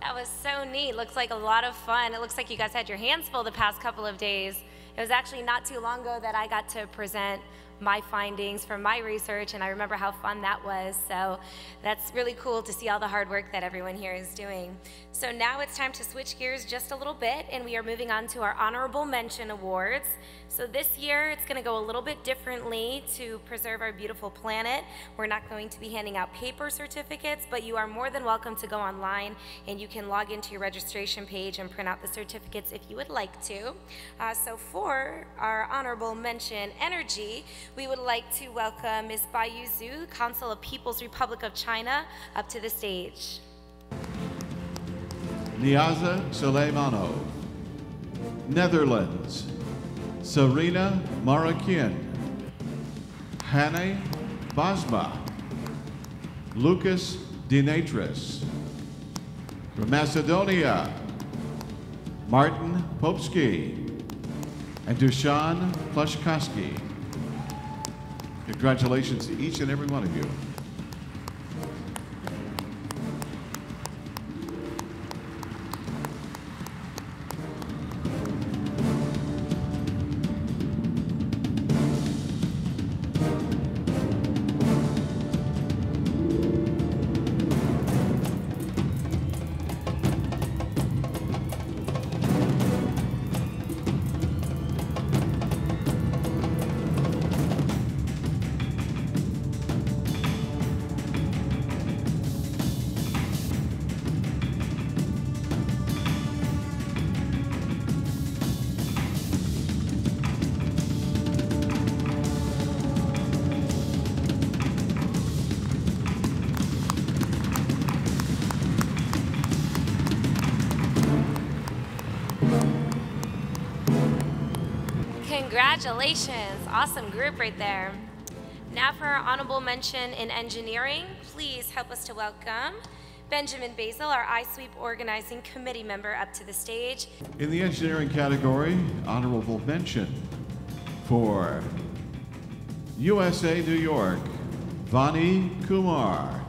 That was so neat. Looks like a lot of fun. It looks like you guys had your hands full the past couple of days. It was actually not too long ago that I got to present my findings from my research, and I remember how fun that was. So that's really cool to see all the hard work that everyone here is doing. So now it's time to switch gears just a little bit, and we are moving on to our honorable mention awards. So this year it's going to go a little bit differently to preserve our beautiful planet. We're not going to be handing out paper certificates, but you are more than welcome to go online and you can log into your registration page and print out the certificates if you would like to. Uh, so for our honorable mention energy, we would like to welcome Ms. Baiyu Zhu, Council of People's Republic of China, up to the stage. Niaza Suleimano, Netherlands. Serena Marakian, Hannah Basma, Lucas Dinatris. From Macedonia, Martin Popsky and Dushan Plushkoski. Congratulations to each and every one of you. Congratulations. Awesome group right there. Now for our honorable mention in engineering, please help us to welcome Benjamin Basil, our I-SWEEEP organizing committee member, up to the stage. In the engineering category, honorable mention for USA New York, Vani Kumar,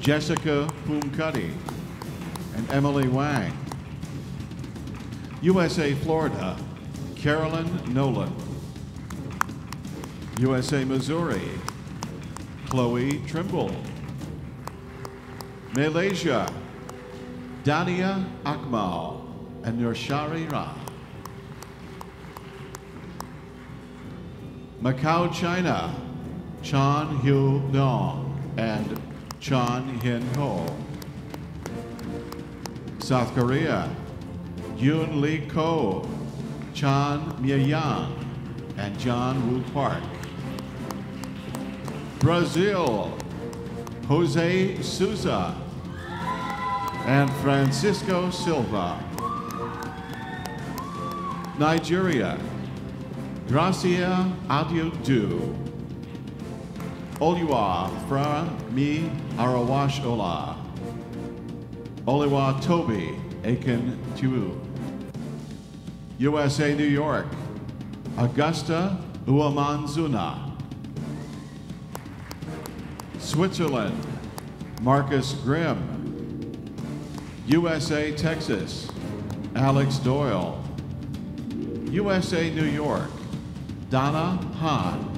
Jessica Pumkudi, and Emily Wang. USA Florida, Carolyn Nolan. USA Missouri, Chloe Trimble. Malaysia, Dania Akmal and Nurshari Ra. Macau, China, Chan Hu Nong and Chan Hin Ho. South Korea, Yoon Lee Ko, Chan Myayang, and John Woo Park. Brazil, Jose Souza and Francisco Silva. Nigeria, Gracia Adiudu. Oliwa Fra Mi Arawash Ola. Oliwa Toby Aiken Tu. USA New York, Augusta Uamanzuna. Switzerland, Marcus Grimm. USA Texas, Alex Doyle. USA New York, Donna Hahn.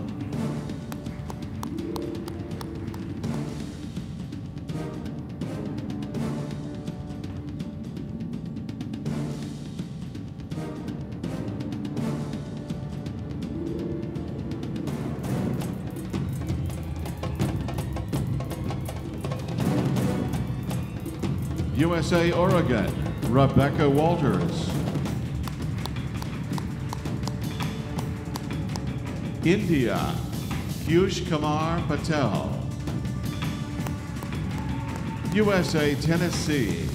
USA Oregon, Rebecca Walters. India, Piyush Kumar Patel. USA Tennessee,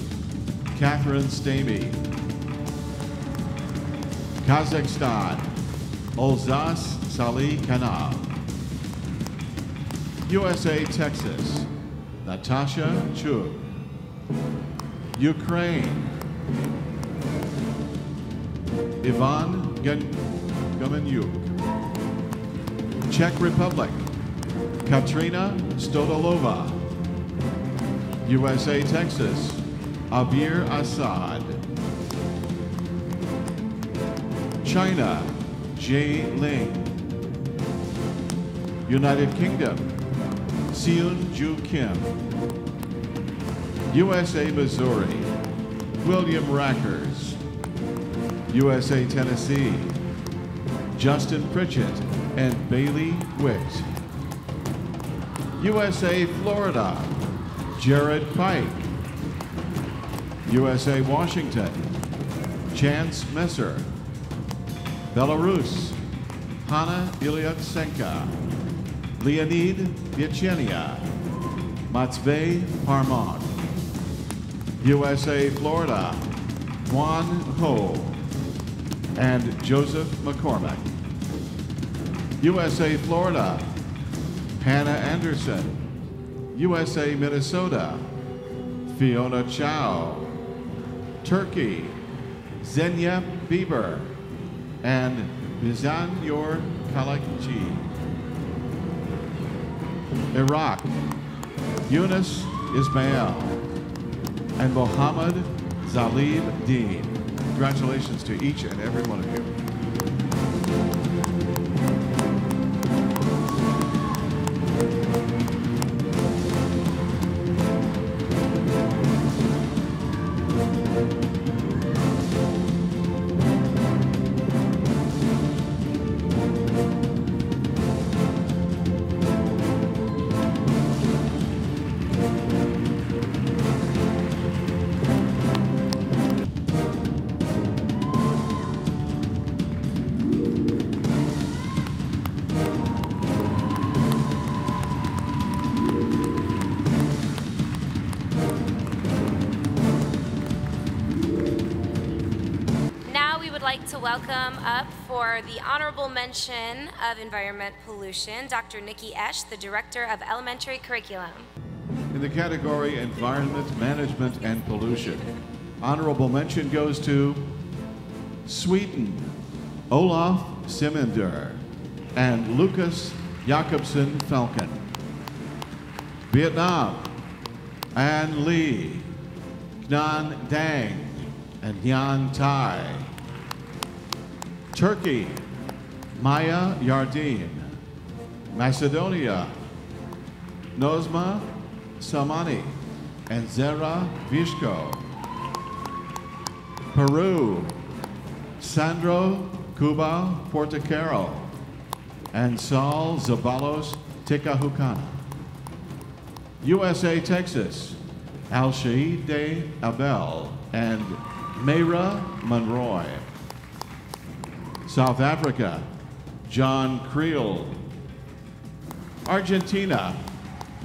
Catherine Stamey. Kazakhstan, Olzas Salih Kanal. USA Texas, Natasha Chug. Ukraine, Ivan Gamenyuk. Czech Republic, Katrina Stodolova. USA Texas, Abir Assad. China, Jay Ling. United Kingdom, Seun Ju Kim. USA Missouri, William Rackers. USA Tennessee, Justin Pritchett and Bailey Witt. USA Florida, Jared Pike. USA Washington, Chance Messer. Belarus, Hanna Ilyutsenka. Leonid Viechenia. Matvey Parmon. USA Florida, Juan Ho and Joseph McCormick. USA Florida, Hannah Anderson. USA Minnesota, Fiona Chow. Turkey, Zenya Bieber and Bizanyor Kalakji. Iraq, Yunus Ismail and Mohammed Zalib Dean. Congratulations to each and every one of you. Welcome up for the honorable mention of environment pollution, Dr. Nikki Esch, the Director of Elementary Curriculum. In the category Environment Management and Pollution, honorable mention goes to Sweden, Olaf Siminder, and Lucas Jakobsen Falcon. Vietnam, An Lee, Gnan Dang, and Yan Tai. Turkey, Maya Yardin. Macedonia, Nozma Samani and Zera Vishko. Peru, Sandro Cuba Portocaro and Saul Zabalos Tekahucana. USA Texas, Al Shaide Abel and Mayra Monroy. South Africa, John Creel. Argentina,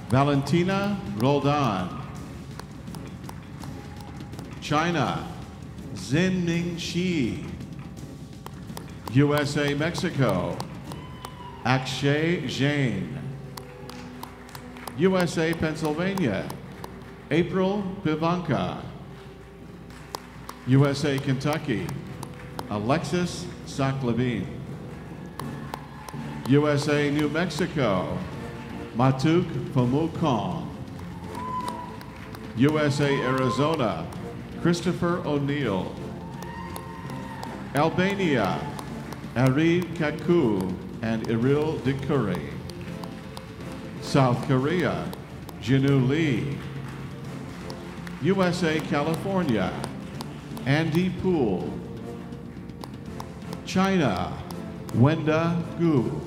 Valentina Roldan. China, Zinming Shi. USA Mexico, Akshay Jain. USA Pennsylvania, April Pivanka. USA Kentucky, Alexis Saklavin. USA New Mexico, Matuk Famukong. USA Arizona, Christopher O'Neill. Albania, Arid Kaku and Iril Dikuri. South Korea, Jinu Lee. USA California, Andy Poole. China, Wenda Gu.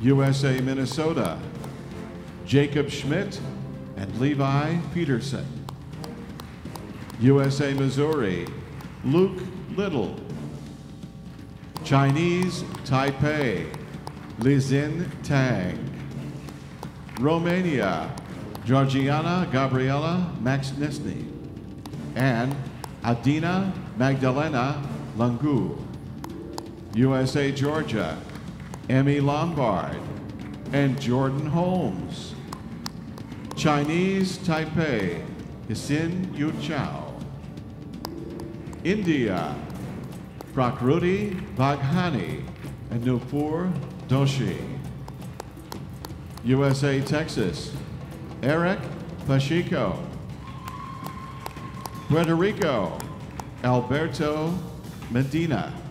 USA Minnesota, Jacob Schmidt and Levi Peterson. USA Missouri, Luke Little. Chinese Taipei, Lizin Tang. Romania, Georgiana Gabriela Maxnisny. And Adina Magdalena Langu. USA Georgia, Emmy Lombard and Jordan Holmes. Chinese Taipei, Hisin Yu Chao. India, Prakruti Vaghani and Nupur Doshi. USA Texas, Eric Pacheco. Puerto Rico, Alberto Medina.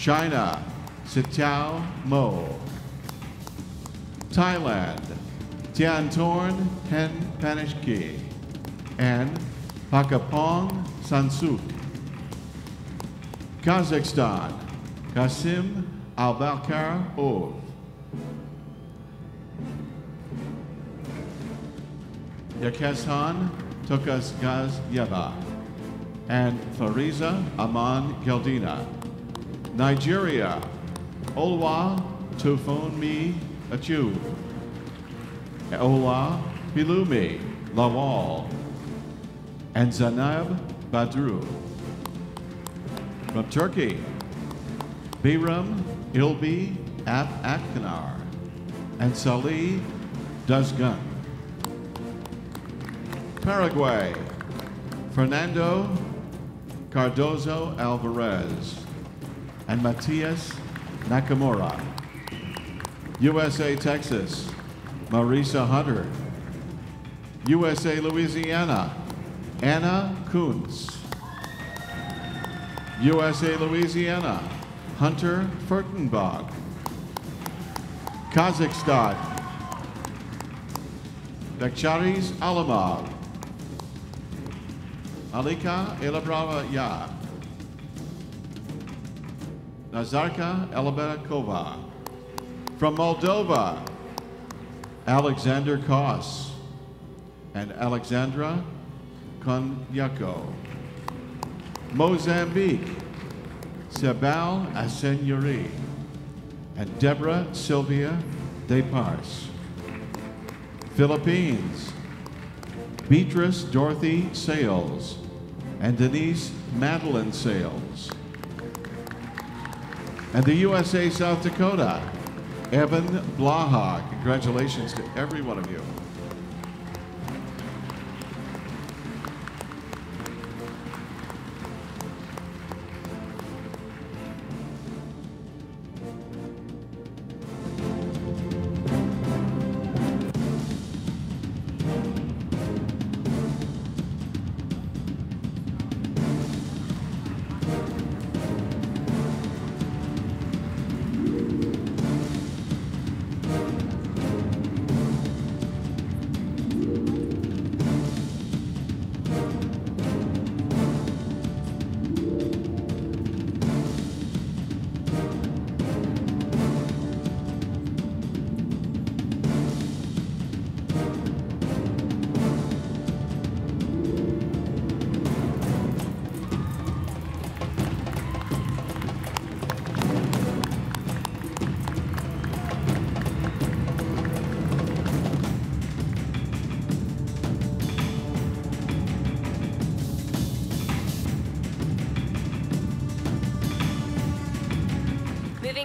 China, Sitao Mo. Thailand, Tiantorn Hen Panishki. And Pakapong Sansuk. Kazakhstan, Kasim Albalkar Ov. Yakeshan Tokas Gaz Yeva. And Fariza Aman Geldina. Nigeria, Olwa Tufonmi Achu. Ola Pilumi Lawal. And Zanab Badru. From Turkey, Biram Ilbi Ab Akkanar and Salih Dazgun. Paraguay, Fernando Cardozo Alvarez and Matias Nakamura. USA, Texas, Marisa Hunter. USA, Louisiana, Anna Kuntz. USA, Louisiana, Hunter Furtenbach. Kazakhstan, Daksharis Alamov. Alika Elabrava Ya. Nazarka Elabekova. From Moldova, Alexander Koss and Alexandra Konyako. Mozambique, Sebal Asenyuri and Deborah Sylvia De Pars. Philippines, Beatrice Dorothy Sales and Denise Madeline Sales. And the USA South Dakota, Evan Blaha. Congratulations to every one of you.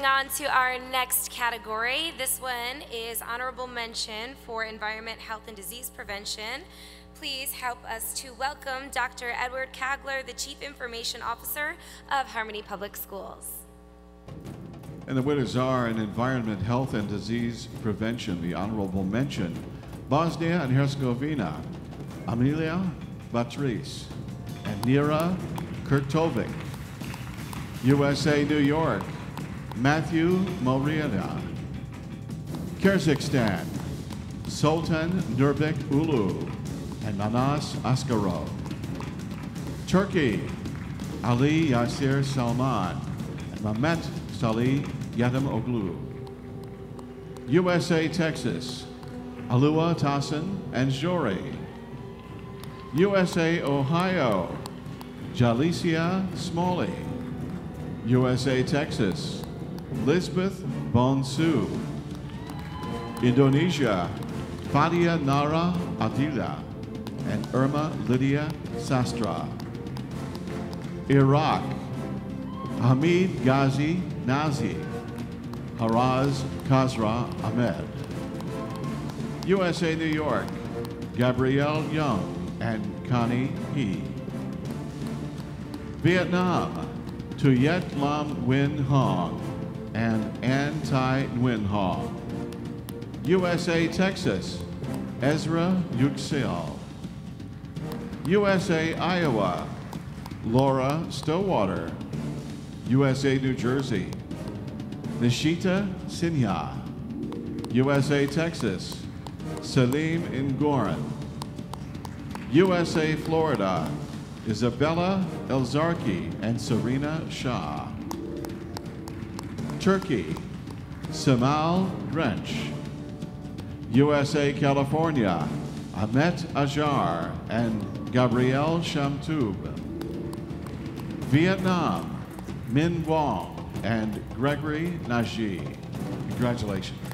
On to our next category. This one is honorable mention for environment, health, and disease prevention. Please help us to welcome Dr. Edward Kagler, the Chief Information Officer of Harmony Public Schools. And the winners are in Environment, Health, and Disease Prevention, the honorable mention, Bosnia and Herzegovina, Amelia Batrice, and Nira Kurtovic. USA, New York, Matthew Moriana. Kyrgyzstan, Sultan Nurbek Ulu and Manas Askarov. Turkey, Ali Yasir Salman and Mehmet Salih Yadim Oglu. USA, Texas, Alua Tassin and Jori. USA, Ohio, Jalicia Smalley. USA, Texas, Lisbeth Bonsu. Indonesia, Fadia Nara Adila and Irma Lydia Sastra. Iraq, Hamid Ghazi Nazi, Haraz Khazra Ahmed. USA New York, Gabrielle Young and Connie He. Vietnam, Tuyet Lam Nguyen Hong and An Tai Nguyen USA Texas, Ezra Yuxil. USA Iowa, Laura Stowwater. USA New Jersey, Nishita Sinha. USA Texas, Salim Ngoran. USA Florida, Isabella Elzarki and Serena Shah. Turkey, Samal Drench. USA California, Ahmet Ajar and Gabrielle Shamtub. Vietnam, Min Wong and Gregory Najee. Congratulations.